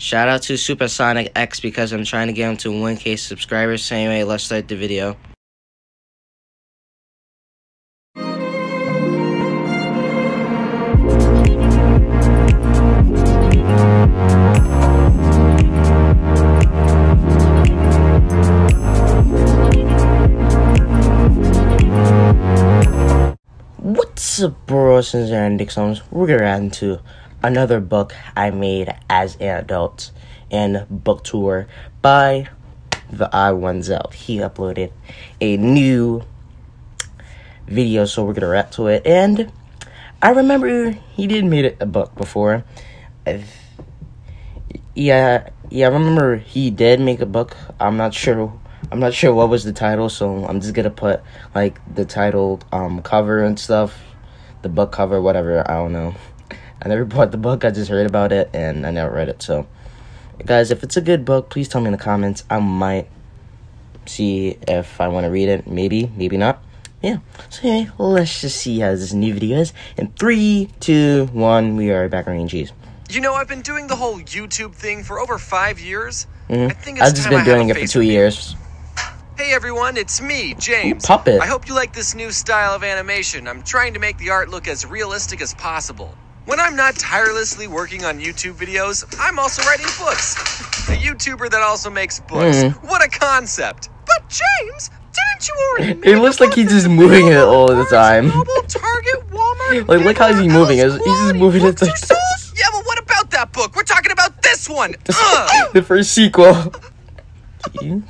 Shout out to Supersonic X because I'm trying to get him to 1k subscribers. So anyway, let's start the video. What's up, bros and Dixons? We're gonna get into another book I made as an adult and book tour by the Odd1sOut. He uploaded a new video, so we're gonna wrap to it. And I remember he did made a book before. yeah, yeah, I remember he did make a book. I'm not sure. I'm not sure what was the title, so I'm just gonna put like the title, um, cover and stuff, the book cover, whatever. I don't know. I never bought the book. I just heard about it and I never read it. So, guys, if it's a good book, please tell me in the comments. I might see if I want to read it. Maybe, maybe not. Yeah. So anyway, let's just see how this new video is. In three, two, one, we are back on cheese. You know, I've been doing the whole YouTube thing for over five years. Mm-hmm. I think it's I've just been doing it for two years. Hey everyone, it's me, James. Puppet. I hope you like this new style of animation. I'm trying to make the art look as realistic as possible. When I'm not tirelessly working on YouTube videos, I'm also writing books. A YouTuber that also makes books. Mm. What a concept. But James, didn't you already It looks like he's just moving it all the time. Target, Walmart, like, look how he's moving. He's just moving it like this. Yeah, but what about that book? We're talking about this one. the first sequel. That's you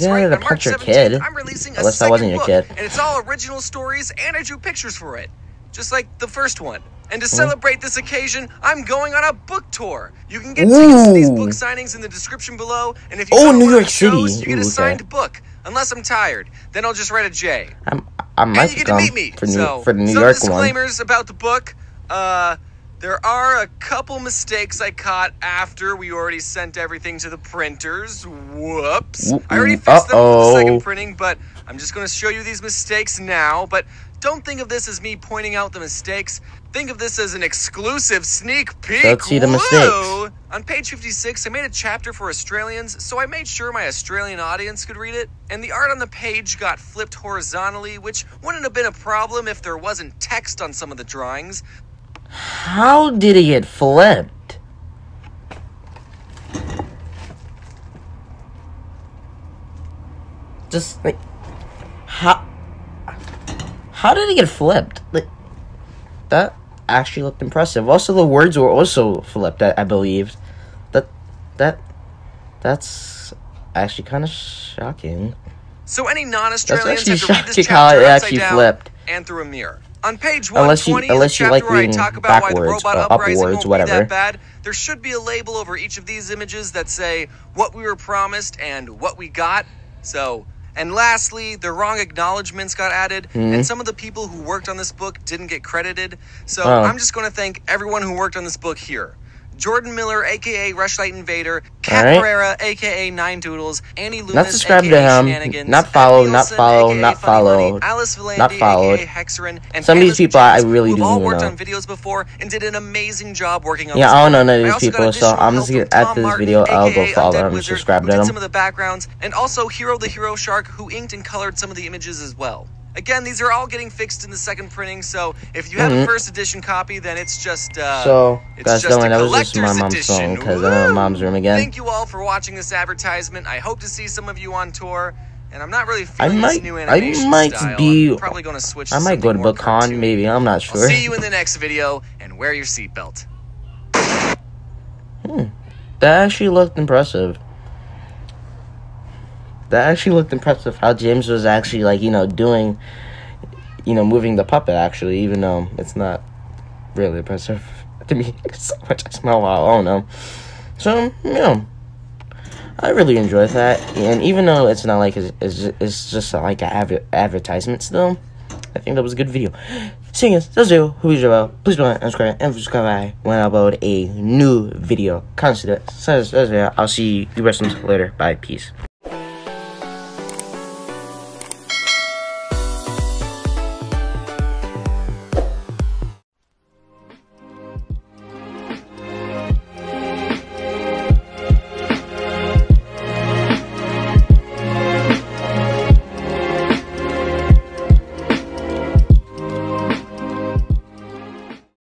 didn't right. have to punch your kid. I'm releasing Unless that wasn't your book, kid. And it's all original stories, and I drew pictures for it. Just like the first one. And to celebrate this occasion, I'm going on a book tour. You can get tickets to these book signings in the description below. And if you oh, New York City, shows, you get a signed okay. book. Unless I'm tired, then I'll just write a J. I'm, I might and you get to meet me. For, New, so, for the New some York disclaimers one. about the book. Uh, there are a couple mistakes I caught after we already sent everything to the printers. Whoops. I already fixed them for the second printing, but I'm just going to show you these mistakes now. But don't think of this as me pointing out the mistakes. Think of this as an exclusive sneak peek. Let's see the mistakes. On page 56, I made a chapter for Australians, so I made sure my Australian audience could read it. And the art on the page got flipped horizontally, which wouldn't have been a problem if there wasn't text on some of the drawings. How did it get flipped? Just like how how did it get flipped? Like that actually looked impressive. Also, the words were also flipped. I, I believe that that that's actually kind of shocking. So any non-Australians have to read this chapter it actually flipped and through a mirror. On page 120, unless you, unless you like reading backwards, or upwards, whatever. Bad, there should be a label over each of these images that say what we were promised and what we got. So and lastly, the wrong acknowledgments got added, mm-hmm. and some of the people who worked on this book didn't get credited. So oh. I'm just going to thank everyone who worked on this book here. Jordan Miller, aka Rushlight Invader, Cat right. Pereira, aka Nine Doodles, Annie Loomis, not subscribe to him, not follow, not follow, not follow, Alice Valandi, not followed. Hexerin, and Some of these people I really do all worked know. on videos before and did an amazing job working on. Yeah, I don't know none of these people, so I'm just gonna after this video, I'll go follow them subscribe to them. Some of the backgrounds, and also Hero the Hero Shark, who inked and colored some of the images as well. Again, these are all getting fixed in the second printing, so if you have mm -hmm. a mm-hmm. first edition copy, then it's just uh, so. It's guys, just that was just my mom's phone because I'm in my mom's room again. Thank you all for watching this advertisement. I hope to see some of you on tour. And I'm not really feeling I might, this new animation I might style. be. I'm probably going to switch. I might go to BookCon, maybe. I'm not sure. I'll see you in the next video, and wear your seatbelt. Hmm, that actually looked impressive that actually looked impressive how James was actually like, you know, doing you know, moving the puppet actually, even though it's not really impressive to me. so much I smell I don't know. So, you know, I really enjoyed that. And even though it's not like it's, it's, just, like an adver- advertisement still, I think that was a good video. Seeing us, that's you. Who is your Please don't subscribe and subscribe when I upload a new video. Consider. So yeah, I'll see you rest later. Bye. Peace.